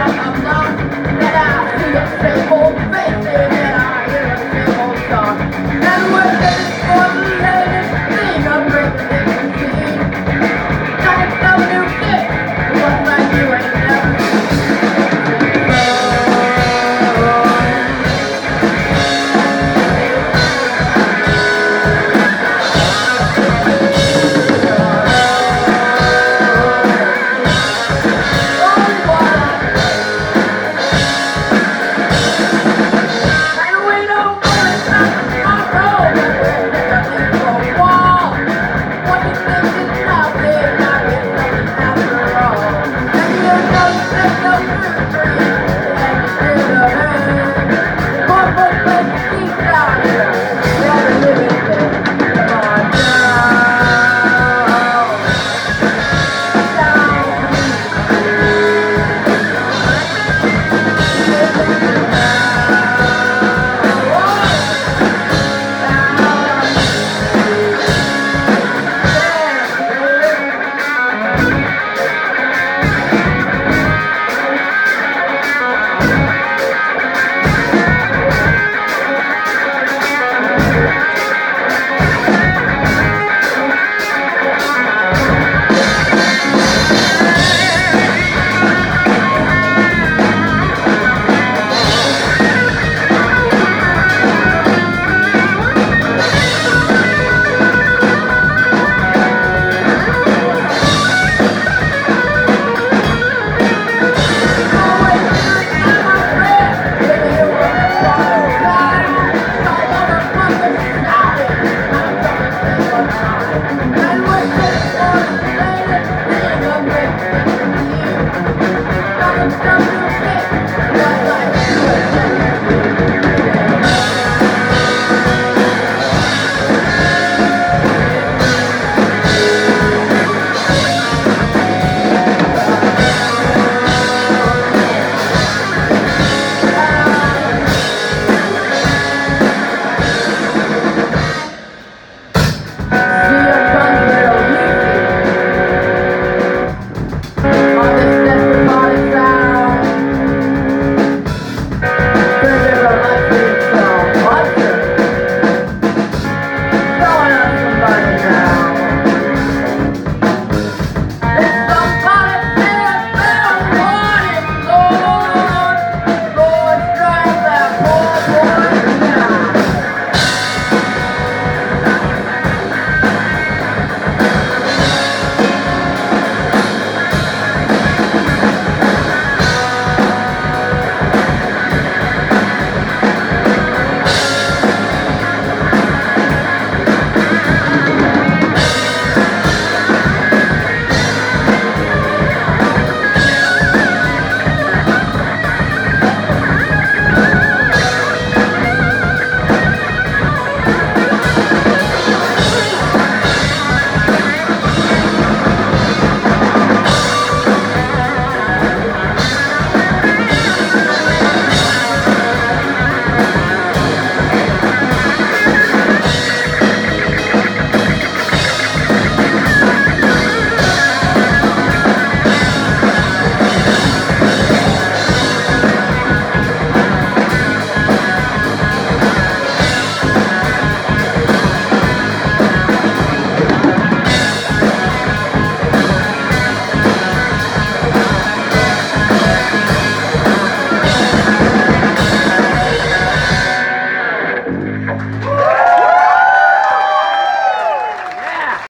I'm Power!